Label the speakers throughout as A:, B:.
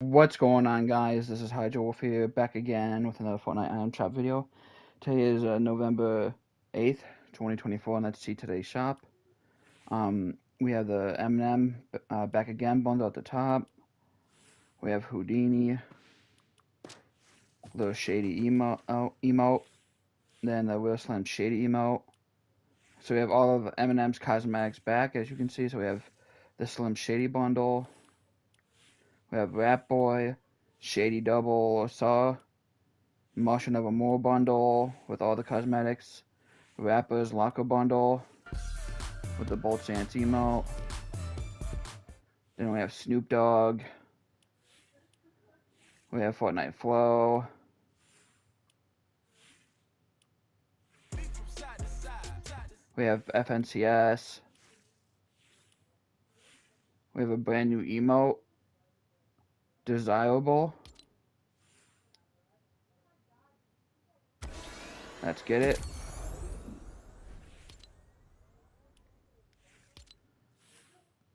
A: What's going on guys, this is HyDra Wolf here, back again with another Fortnite Item Shop video. Today is uh, November 8th, 2024, and let's see today's shop. Um, we have the Eminem uh, back again bundle at the top. We have Houdini, the Shady emote, oh, emote, then the Slim Shady emote. So we have all of Eminem's cosmetics back, as you can see. So we have the Slim Shady bundle, we have Rap Boy, Shady Double Saw, Marshall Nevermore bundle with all the cosmetics, Rappers Locker bundle with the Bolt Stance emote. Then we have Snoop Dogg. We have Fortnite Flow. We have FNCS. We have a brand new emote desirable. Let's get it.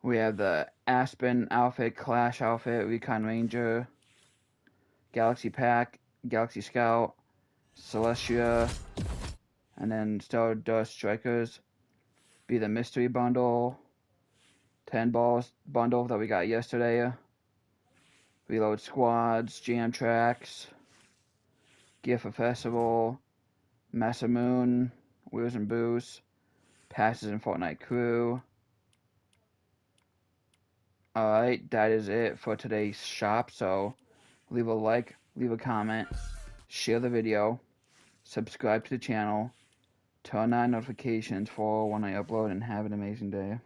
A: We have the Aspen outfit, Clash outfit, Recon Ranger, Galaxy Pack, Galaxy Scout, Celestia, and then Stardust Strikers. Be the mystery bundle, 10 balls bundle that we got yesterday. Reload Squads, Jam Tracks, Gift of Festival, Massa Moon, Wheels and Boost, Passes in Fortnite Crew. Alright, that is it for today's shop. So leave a like, leave a comment, share the video, subscribe to the channel, turn on notifications for when I upload, and have an amazing day.